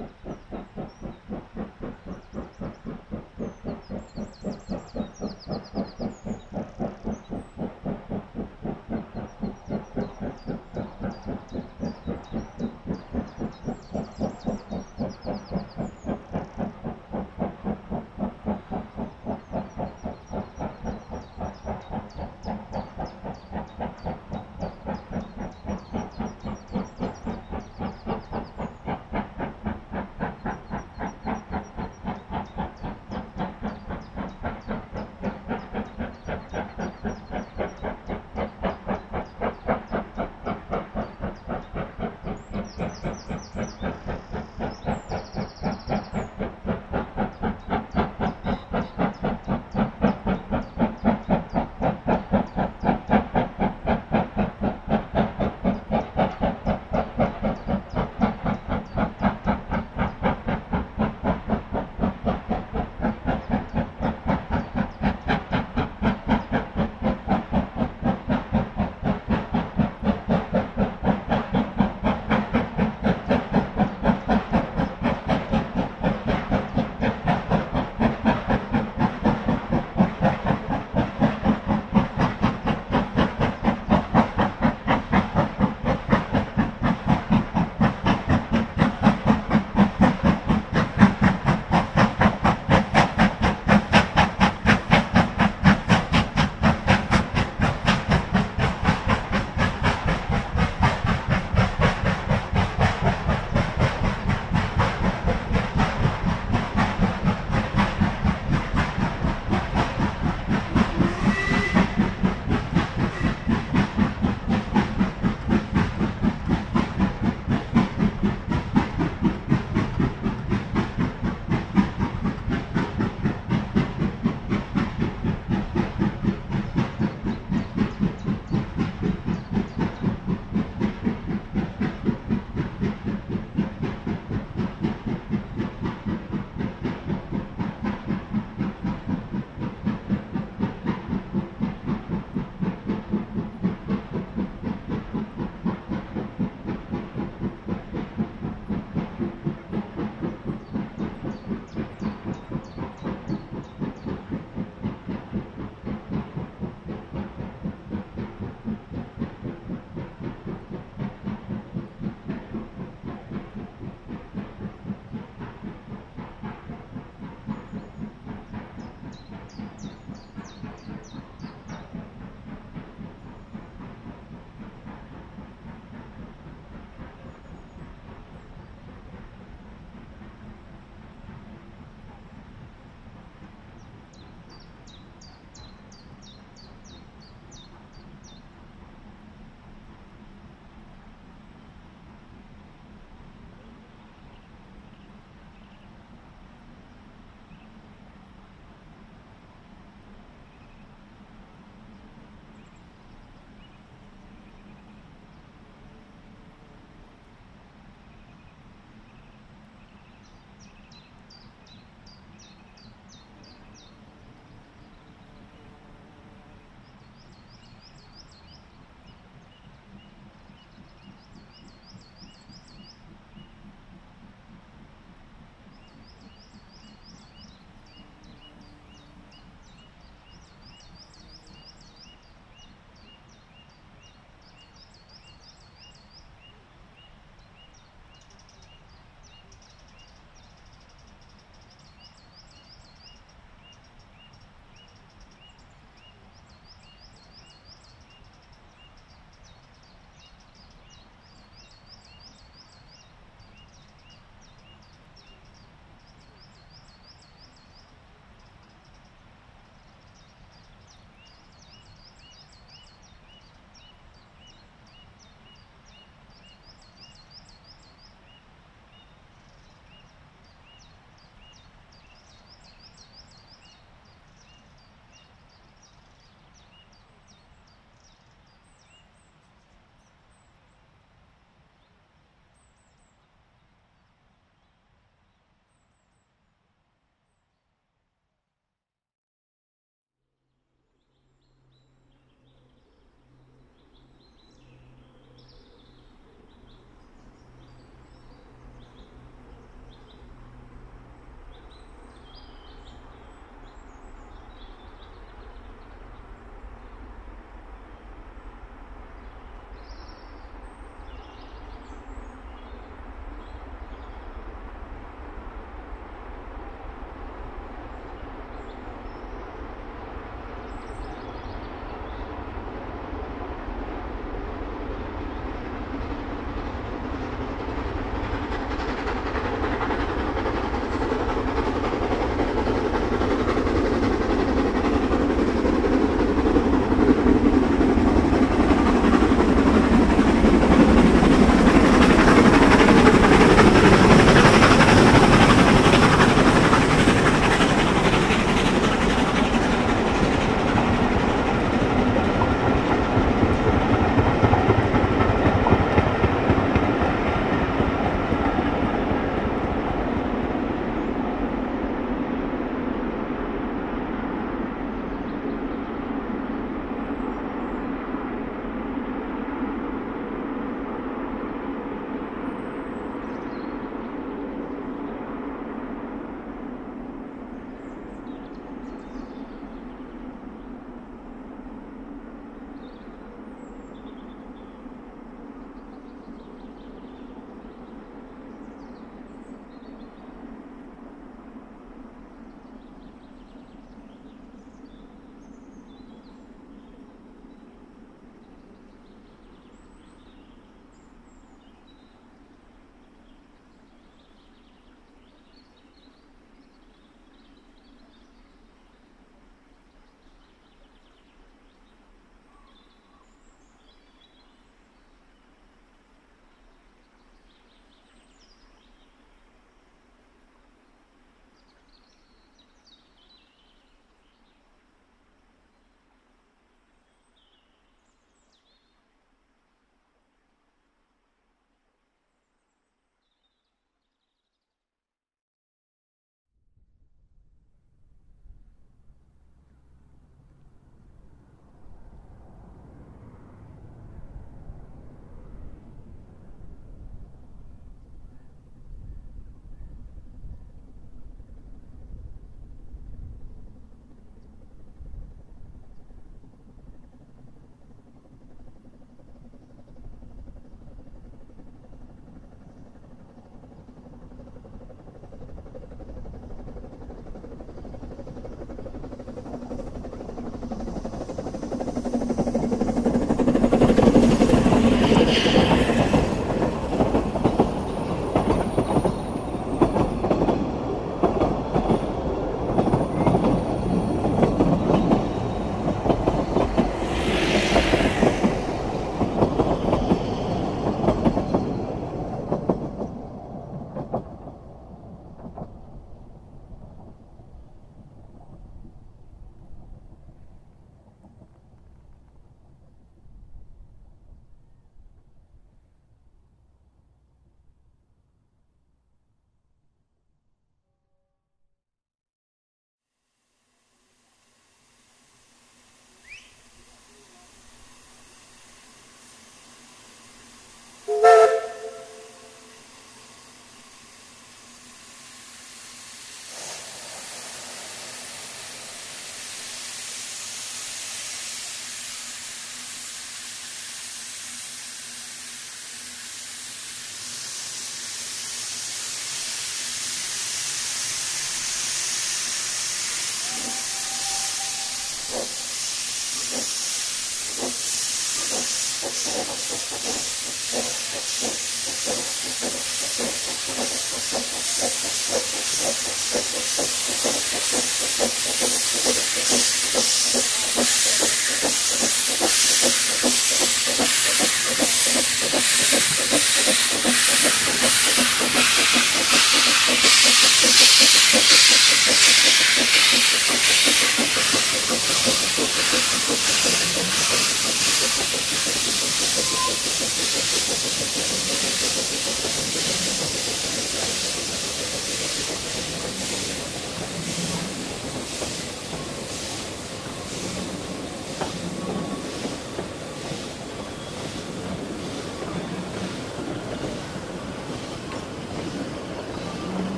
Thank you.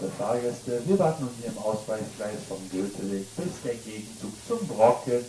Verehrte Fahrgäste, wir warten nun hier im Ausweichgleis vom Goetheweg, bis der Gegenzug zum Brocken